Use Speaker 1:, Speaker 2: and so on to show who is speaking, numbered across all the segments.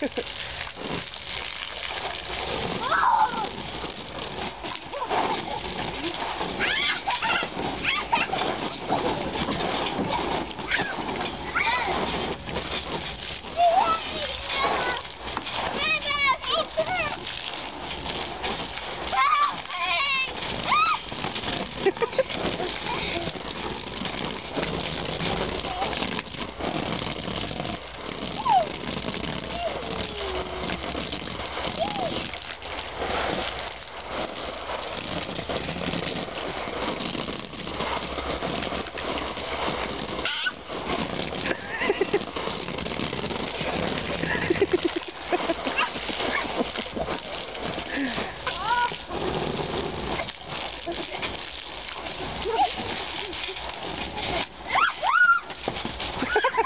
Speaker 1: 呵 呵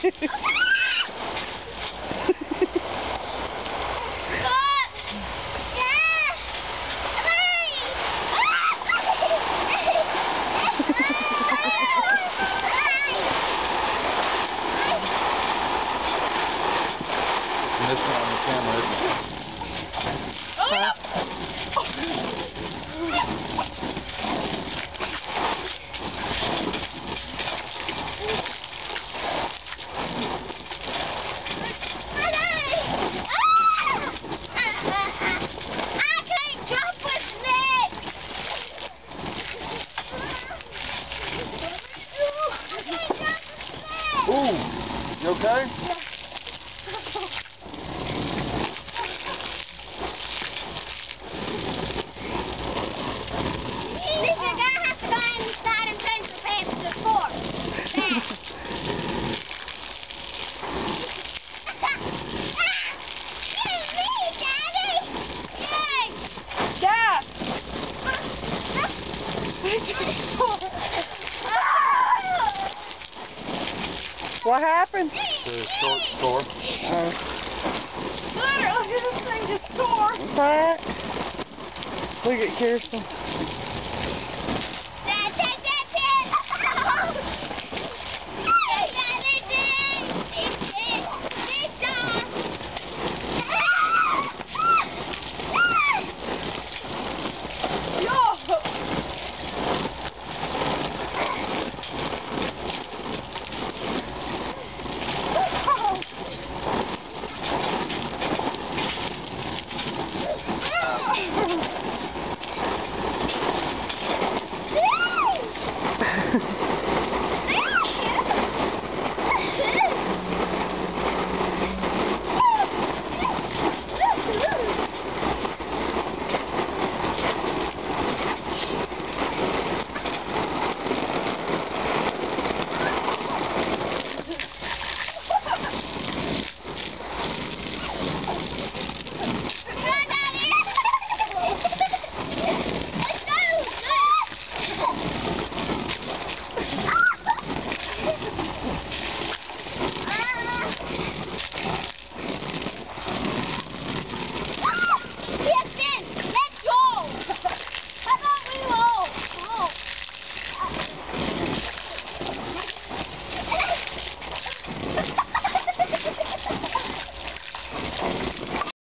Speaker 1: This one on? Ooh, okay?
Speaker 2: What happened?
Speaker 1: The short store.
Speaker 2: Oh.
Speaker 3: Look at this thing just tore.
Speaker 2: What? Look at Kirsten.